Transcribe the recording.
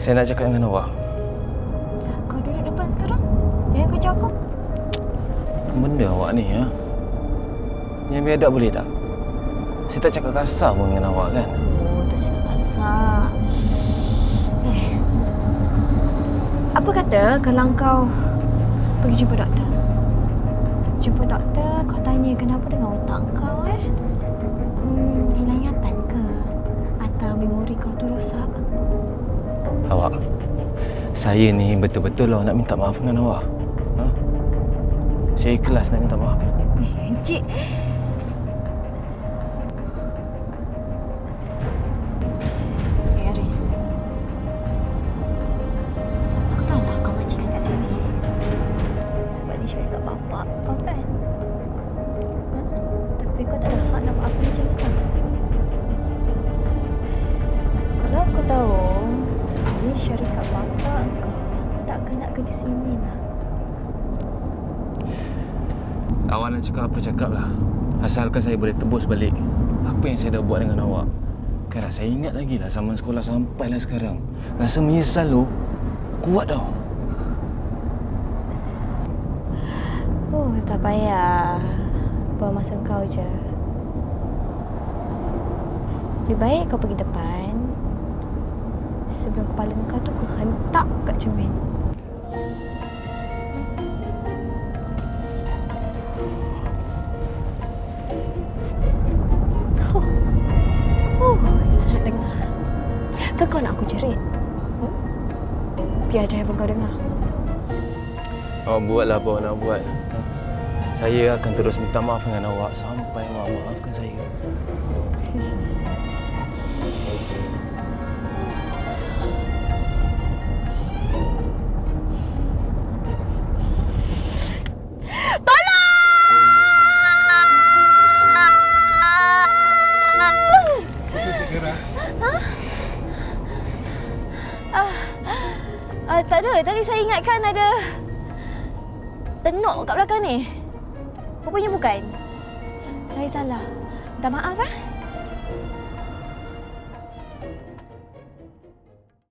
Saya nak cakap dengan awak. Kau duduk depan sekarang. Jangan kacau aku. Benda awak ni, ya? Yang biadab boleh tak? Saya tak cakap kasar pun dengan awak, kan? Oh, tak cakap kasar. Eh. Apa kata kalau kau pergi jumpa doktor? Jumpa doktor, kau tanya kenapa dengan otak kau, eh? Saya ni betul-betul lah nak minta maaf dengan awak. Ha? Saya ikhlas nak minta maaf. Cik. Aris. Aku tahu kau majikan kat sini. Sebab ni Syarif kat bapak kau? Tapi kau tak ada hak nak buat apa macam ni tau. Kalau aku tahu ni Syarif kat bapak kau, aku tak nak kerja sini lah. Awak nak cakap apa cakap lah. Asalkan saya boleh tebus balik apa yang saya dah buat dengan awak. Kan saya ingat lagi lah zaman sekolah sampailah sekarang. Rasa menyesal lo. Kuat tau. Oh, tak payah. Buang masa kau je. Lebih baik kau pergi depan. Sebelum kepala kau tu aku hentak kat cermin. Oh, oh. Ke kau nak aku jerit? Hmm? Biar driver kau dengar. Awak buatlah apa awak nak buat. Saya akan terus minta maaf dengan awak sampai awak maafkan saya. Ah, tak ada. Tadi saya ingatkan ada tenuk kat belakang ni. Rupanya bukan. Saya salah. Minta maaf ah.